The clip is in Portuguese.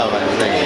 lá, vai, vai.